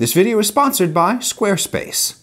This video is sponsored by Squarespace.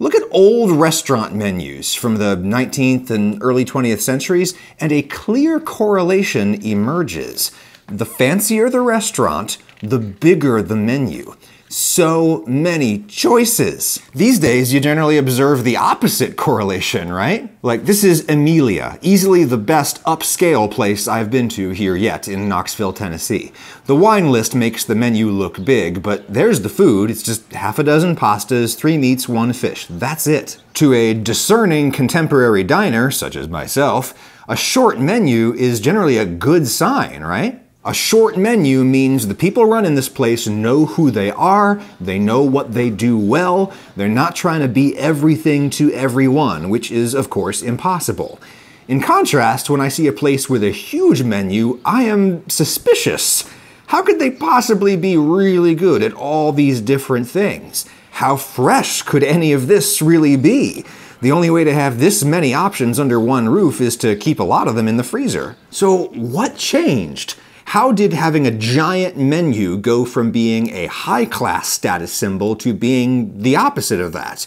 Look at old restaurant menus from the 19th and early 20th centuries, and a clear correlation emerges. The fancier the restaurant, the bigger the menu so many choices. These days, you generally observe the opposite correlation, right? Like, this is Emilia, easily the best upscale place I've been to here yet in Knoxville, Tennessee. The wine list makes the menu look big, but there's the food. It's just half a dozen pastas, three meats, one fish. That's it. To a discerning contemporary diner, such as myself, a short menu is generally a good sign, right? A short menu means the people running this place know who they are, they know what they do well, they're not trying to be everything to everyone, which is, of course, impossible. In contrast, when I see a place with a huge menu, I am suspicious. How could they possibly be really good at all these different things? How fresh could any of this really be? The only way to have this many options under one roof is to keep a lot of them in the freezer. So, what changed? How did having a giant menu go from being a high class status symbol to being the opposite of that?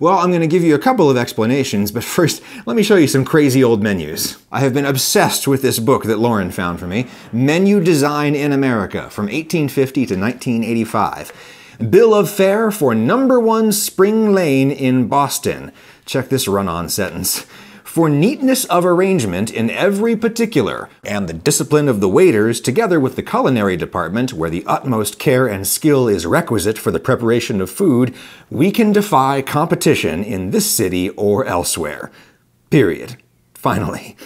Well, I'm going to give you a couple of explanations, but first, let me show you some crazy old menus. I have been obsessed with this book that Lauren found for me Menu Design in America from 1850 to 1985. Bill of Fare for number one Spring Lane in Boston. Check this run on sentence for neatness of arrangement in every particular, and the discipline of the waiters, together with the culinary department, where the utmost care and skill is requisite for the preparation of food, we can defy competition in this city or elsewhere. Period. Finally.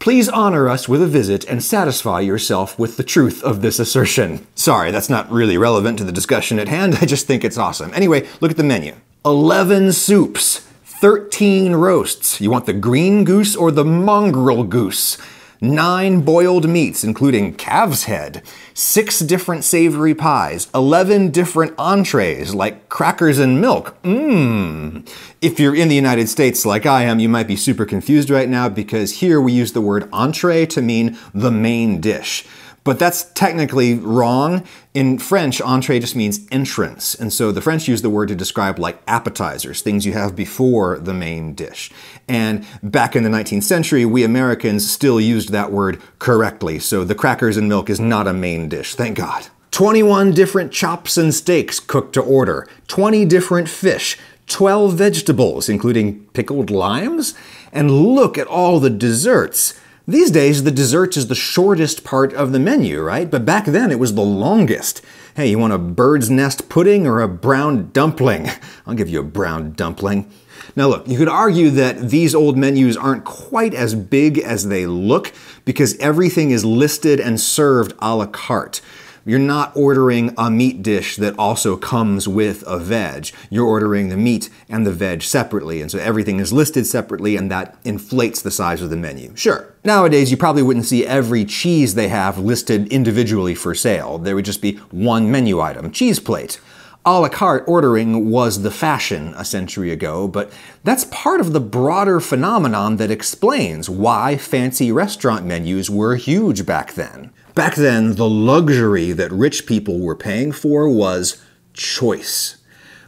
Please honor us with a visit and satisfy yourself with the truth of this assertion. Sorry, that's not really relevant to the discussion at hand. I just think it's awesome. Anyway, look at the menu 11 soups, 13 roasts. You want the green goose or the mongrel goose? Nine boiled meats, including calf's head, six different savory pies, 11 different entrees like crackers and milk. Mmm. If you're in the United States like I am, you might be super confused right now because here we use the word entree to mean the main dish. But that's technically wrong. In French, entree just means entrance. And so the French use the word to describe like appetizers, things you have before the main dish. And back in the 19th century, we Americans still used that word correctly. So the crackers and milk is not a main dish, thank God. 21 different chops and steaks cooked to order, 20 different fish, 12 vegetables, including pickled limes, and look at all the desserts. These days, the dessert is the shortest part of the menu, right? But back then, it was the longest. Hey, you want a bird's nest pudding or a brown dumpling? I'll give you a brown dumpling. Now, look, you could argue that these old menus aren't quite as big as they look because everything is listed and served a la carte. You're not ordering a meat dish that also comes with a veg. You're ordering the meat and the veg separately, and so everything is listed separately, and that inflates the size of the menu. Sure. Nowadays, you probably wouldn't see every cheese they have listed individually for sale. There would just be one menu item cheese plate. A la carte ordering was the fashion a century ago, but that's part of the broader phenomenon that explains why fancy restaurant menus were huge back then. Back then, the luxury that rich people were paying for was choice.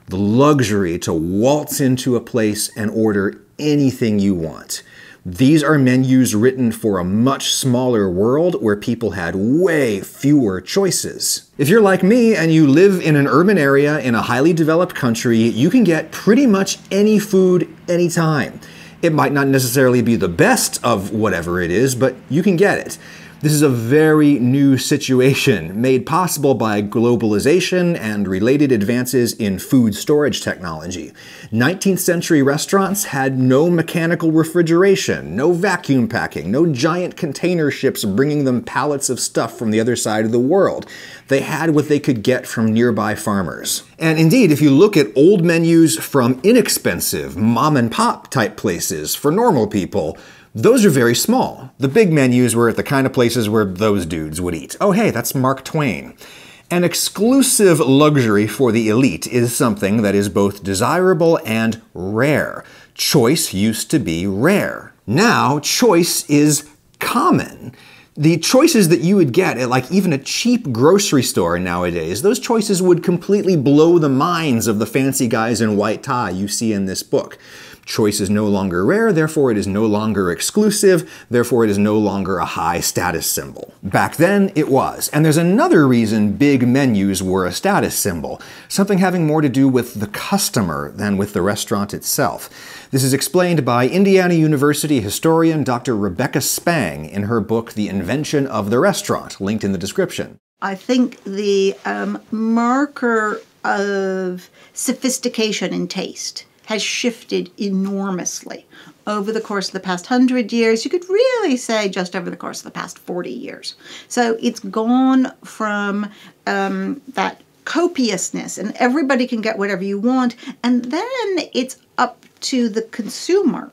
The luxury to waltz into a place and order anything you want. These are menus written for a much smaller world where people had way fewer choices. If you're like me and you live in an urban area in a highly developed country, you can get pretty much any food anytime. It might not necessarily be the best of whatever it is, but you can get it. This is a very new situation made possible by globalization and related advances in food storage technology. 19th century restaurants had no mechanical refrigeration, no vacuum packing, no giant container ships bringing them pallets of stuff from the other side of the world. They had what they could get from nearby farmers. And indeed, if you look at old menus from inexpensive, mom and pop type places for normal people, those are very small. The big menus were at the kind of places where those dudes would eat. Oh, hey, that's Mark Twain. An exclusive luxury for the elite is something that is both desirable and rare. Choice used to be rare. Now, choice is common. The choices that you would get at like even a cheap grocery store nowadays, those choices would completely blow the minds of the fancy guys in white tie you see in this book. Choice is no longer rare, therefore it is no longer exclusive, therefore it is no longer a high status symbol. Back then, it was. And there's another reason big menus were a status symbol, something having more to do with the customer than with the restaurant itself. This is explained by Indiana University historian Dr. Rebecca Spang in her book The Invention of the Restaurant, linked in the description. I think the um, marker of sophistication in taste has shifted enormously over the course of the past hundred years. You could really say just over the course of the past 40 years. So it's gone from um, that copiousness and everybody can get whatever you want, and then it's up to the consumer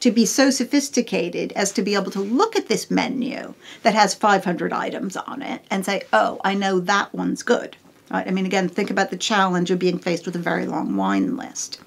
to be so sophisticated as to be able to look at this menu that has 500 items on it and say, oh, I know that one's good. Right? I mean, again, think about the challenge of being faced with a very long wine list.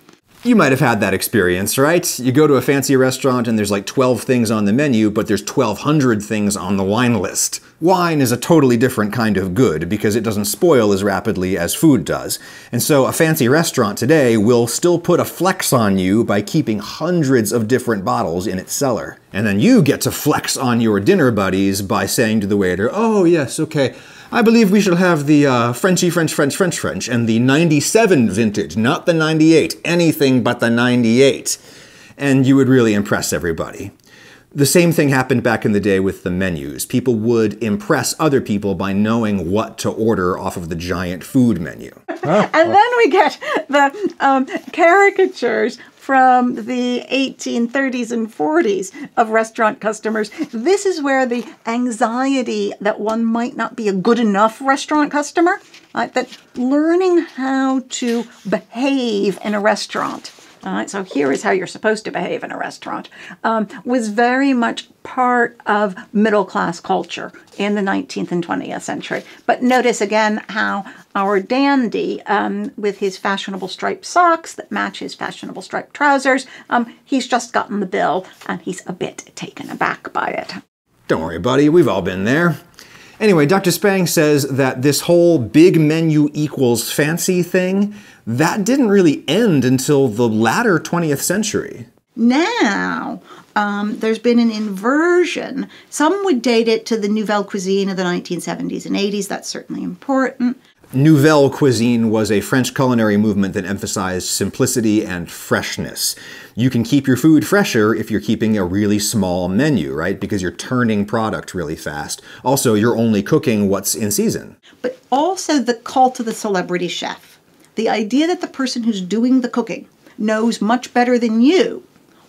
You might have had that experience, right? You go to a fancy restaurant and there's like 12 things on the menu, but there's 1,200 things on the wine list. Wine is a totally different kind of good because it doesn't spoil as rapidly as food does. And so a fancy restaurant today will still put a flex on you by keeping hundreds of different bottles in its cellar. And then you get to flex on your dinner buddies by saying to the waiter, oh yes, okay, I believe we shall have the uh, Frenchy French French French French and the 97 vintage, not the 98, anything but the 98. And you would really impress everybody. The same thing happened back in the day with the menus. People would impress other people by knowing what to order off of the giant food menu. and then we get the um, caricatures from the 1830s and 40s of restaurant customers. This is where the anxiety that one might not be a good enough restaurant customer, uh, that learning how to behave in a restaurant all right, so here is how you're supposed to behave in a restaurant, um, was very much part of middle class culture in the 19th and 20th century. But notice again how our dandy, um, with his fashionable striped socks that match his fashionable striped trousers, um, he's just gotten the bill and he's a bit taken aback by it. Don't worry, buddy, we've all been there. Anyway, Dr. Spang says that this whole big menu equals fancy thing, that didn't really end until the latter 20th century. Now, um, there's been an inversion. Some would date it to the Nouvelle Cuisine of the 1970s and 80s. That's certainly important. Nouvelle cuisine was a French culinary movement that emphasized simplicity and freshness. You can keep your food fresher if you're keeping a really small menu, right? Because you're turning product really fast. Also, you're only cooking what's in season. But also the cult of the celebrity chef. The idea that the person who's doing the cooking knows much better than you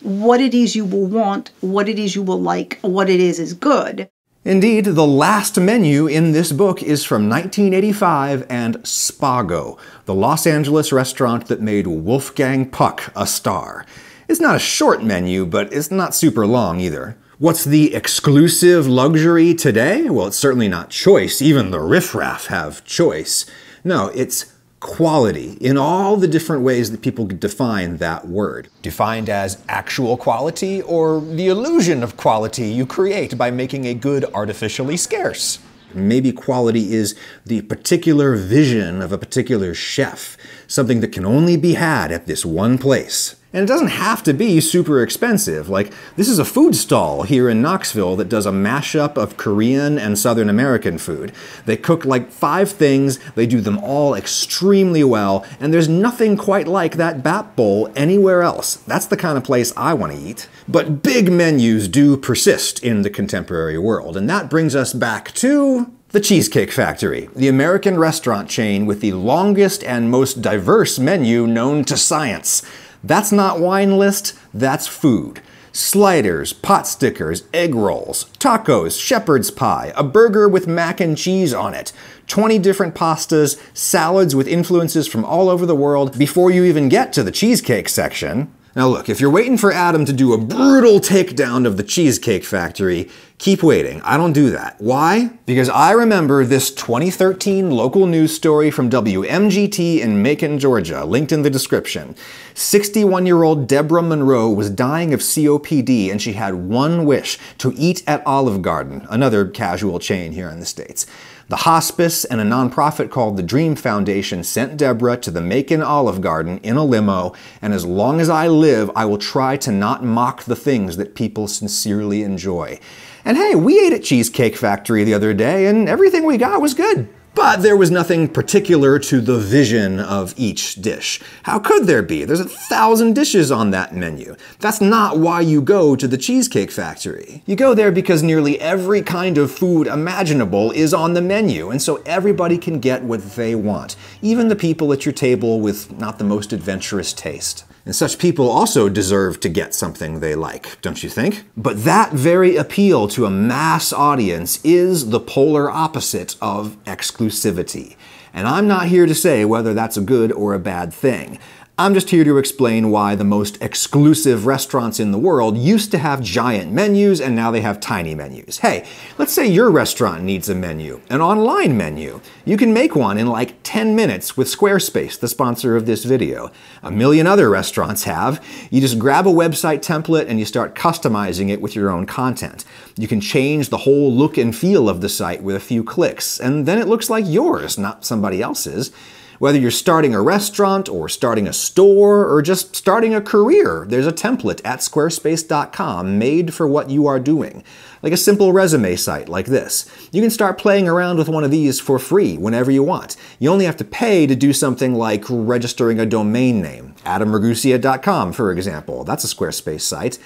what it is you will want, what it is you will like, what it is is good. Indeed, the last menu in this book is from 1985 and Spago, the Los Angeles restaurant that made Wolfgang Puck a star. It's not a short menu, but it's not super long either. What's the exclusive luxury today? Well, it's certainly not choice. Even the riffraff have choice. No, it's quality in all the different ways that people define that word. Defined as actual quality or the illusion of quality you create by making a good artificially scarce. Maybe quality is the particular vision of a particular chef, something that can only be had at this one place. And it doesn't have to be super expensive. Like, this is a food stall here in Knoxville that does a mashup of Korean and Southern American food. They cook like five things, they do them all extremely well, and there's nothing quite like that bat bowl anywhere else. That's the kind of place I want to eat. But big menus do persist in the contemporary world, and that brings us back to the Cheesecake Factory, the American restaurant chain with the longest and most diverse menu known to science. That's not wine list, that's food. Sliders, pot stickers, egg rolls, tacos, shepherd's pie, a burger with mac and cheese on it, 20 different pastas, salads with influences from all over the world before you even get to the cheesecake section. Now, look, if you're waiting for Adam to do a brutal takedown of the Cheesecake Factory, keep waiting. I don't do that. Why? Because I remember this 2013 local news story from WMGT in Macon, Georgia, linked in the description. 61 year old Deborah Monroe was dying of COPD and she had one wish to eat at Olive Garden, another casual chain here in the States. The hospice and a nonprofit called the Dream Foundation sent Deborah to the Macon Olive Garden in a limo, and as long as I live, I will try to not mock the things that people sincerely enjoy. And hey, we ate at Cheesecake Factory the other day, and everything we got was good. But there was nothing particular to the vision of each dish. How could there be? There's a thousand dishes on that menu. That's not why you go to the Cheesecake Factory. You go there because nearly every kind of food imaginable is on the menu, and so everybody can get what they want, even the people at your table with not the most adventurous taste. And such people also deserve to get something they like, don't you think? But that very appeal to a mass audience is the polar opposite of exclusivity. And I'm not here to say whether that's a good or a bad thing. I'm just here to explain why the most exclusive restaurants in the world used to have giant menus and now they have tiny menus. Hey, let's say your restaurant needs a menu, an online menu. You can make one in like 10 minutes with Squarespace, the sponsor of this video. A million other restaurants have. You just grab a website template and you start customizing it with your own content. You can change the whole look and feel of the site with a few clicks, and then it looks like yours, not somebody else's. Whether you're starting a restaurant or starting a store or just starting a career, there's a template at squarespace.com made for what you are doing. Like a simple resume site like this. You can start playing around with one of these for free whenever you want. You only have to pay to do something like registering a domain name. AdamRagusea.com, for example. That's a Squarespace site.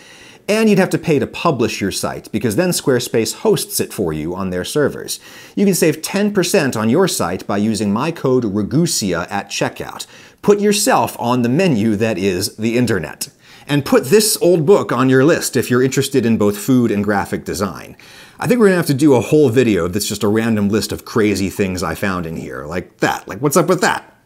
And you'd have to pay to publish your site, because then Squarespace hosts it for you on their servers. You can save 10% on your site by using my code Ragusea at checkout. Put yourself on the menu that is the internet. And put this old book on your list if you're interested in both food and graphic design. I think we're gonna have to do a whole video that's just a random list of crazy things I found in here, like that. Like, what's up with that?